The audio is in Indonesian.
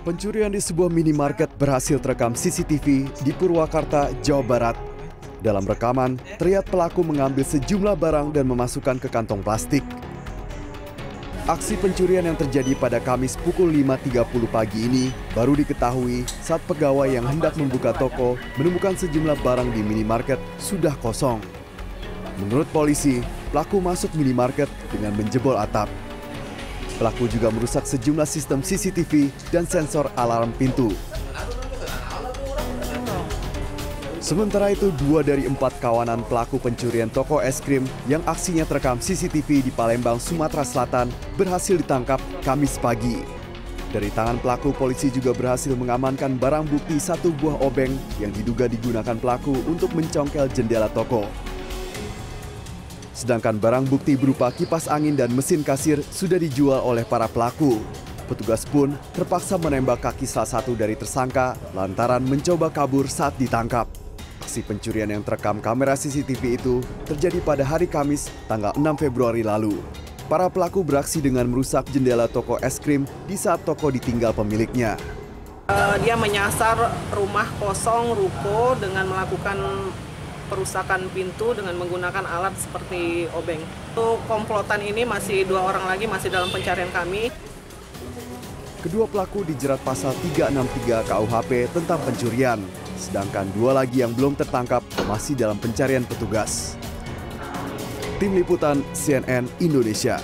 Pencurian di sebuah minimarket berhasil terekam CCTV di Purwakarta, Jawa Barat. Dalam rekaman, terlihat pelaku mengambil sejumlah barang dan memasukkan ke kantong plastik. Aksi pencurian yang terjadi pada Kamis pukul 5.30 pagi ini baru diketahui saat pegawai yang hendak membuka toko menemukan sejumlah barang di minimarket sudah kosong. Menurut polisi, pelaku masuk minimarket dengan menjebol atap. Pelaku juga merusak sejumlah sistem CCTV dan sensor alarm pintu. Sementara itu, dua dari empat kawanan pelaku pencurian toko es krim yang aksinya terekam CCTV di Palembang, Sumatera Selatan berhasil ditangkap Kamis pagi. Dari tangan pelaku, polisi juga berhasil mengamankan barang bukti satu buah obeng yang diduga digunakan pelaku untuk mencongkel jendela toko. Sedangkan barang bukti berupa kipas angin dan mesin kasir sudah dijual oleh para pelaku. Petugas pun terpaksa menembak kaki salah satu dari tersangka lantaran mencoba kabur saat ditangkap. Aksi pencurian yang terekam kamera CCTV itu terjadi pada hari Kamis, tanggal 6 Februari lalu. Para pelaku beraksi dengan merusak jendela toko es krim di saat toko ditinggal pemiliknya. Uh, dia menyasar rumah kosong ruko dengan melakukan perusakan pintu dengan menggunakan alat seperti obeng. Untuk komplotan ini masih dua orang lagi masih dalam pencarian kami. Kedua pelaku dijerat pasal 363 KUHP tentang pencurian, sedangkan dua lagi yang belum tertangkap masih dalam pencarian petugas. Tim Liputan CNN Indonesia